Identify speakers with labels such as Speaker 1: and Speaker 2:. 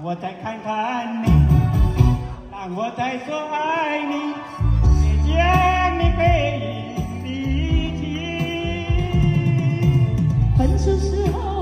Speaker 1: 让我再看看你，让我再说爱你，再见你背影离去。
Speaker 2: 分手时候。